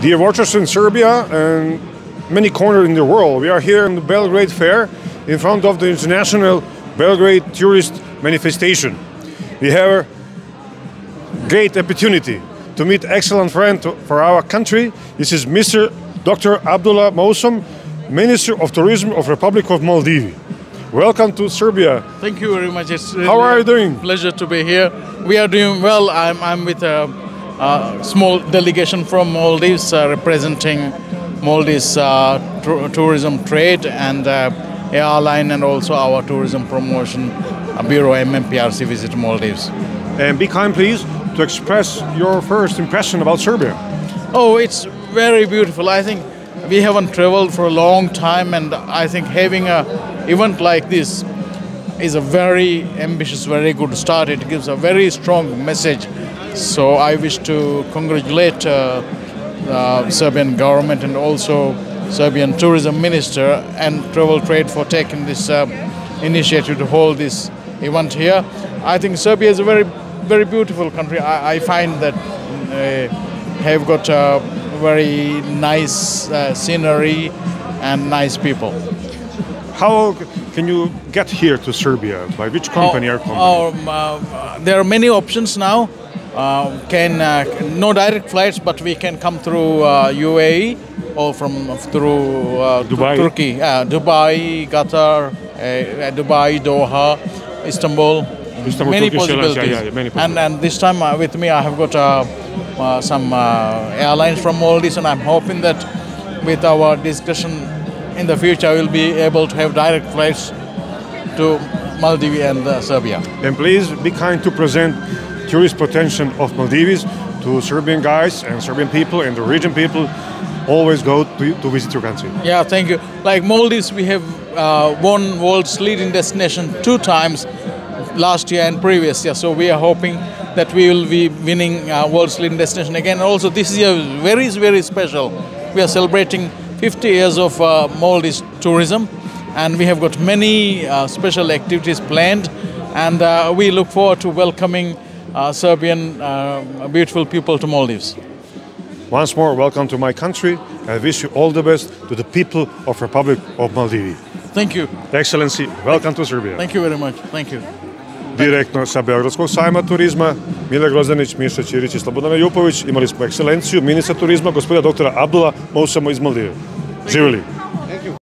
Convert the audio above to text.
Dear watchers in Serbia and many corners in the world, we are here in the Belgrade Fair in front of the International Belgrade Tourist Manifestation. We have a great opportunity to meet excellent friend to- for our country. This is Mr. Dr. Abdulla Mausoom, Minister of Tourism of Republic of Maldives. Welcome to Serbia. Thank you very much. It's really How are you doing? Pleasure to be here. We are doing well. I'm, I'm with a, a small delegation from Maldives uh, representing Maldives uh, tourism trade and uh, airline and also our tourism promotion uh, bureau MMPRC visit Maldives. And be kind, please, to express your first impression about Serbia. Oh, it's very beautiful. I think we haven't traveled for a long time, and I think having a event like this is a very ambitious, very good start. It gives a very strong message. So I wish to congratulate uh, uh, Serbian government and also Serbian tourism minister and travel trade for taking this uh, initiative to hold this event here. I think Serbia is a very, very beautiful country. I, I find that they have got a very nice uh, scenery and nice people. How can you get here to Serbia? By which company are coming? Oh, um, uh, there are many options now. Uh, can uh, no direct flights, but we can come through uh, UAE or from through uh, Tu- Dubai. Turkey, uh, Dubai, Qatar, uh, Dubai, Doha, Istanbul. Istanbul, many Turkish possibilities. yeah, yeah, many and and this time uh, with me, I have got uh, uh, some uh, airlines from Maldives, and I'm hoping that with our discussion in the future, we'll be able to have direct flights to Maldives and uh, Serbia. And please be kind to present tourist potential of Maldives to Serbian guys and Serbian people and the region people. Always go to, to visit your country. Yeah, thank you. Like Maldives, we have uh, won world's leading destination two times last year and previous year. So we are hoping that we will be winning uh, world's leading destination again. Also, this year is very, very special. We are celebrating 50 years of uh, Maldives tourism, and we have got many uh, special activities planned. And uh, we look forward to welcoming uh, Serbian uh, beautiful people to Maldives. Once more, welcome to my country. I wish you all the best to the people of Republic of Maldives. Thank you. Excellency, welcome to Serbia. Thank you very much. Thank you. Direktno sa Beogradskog sajma turizma, Mile Grozdanić, Miša Ćirić i Slobodan Ejupović. Imali smo ekscelenciju ministra turizma, gospodina doktora Abdula Mousamo iz Maldive. Živjeli!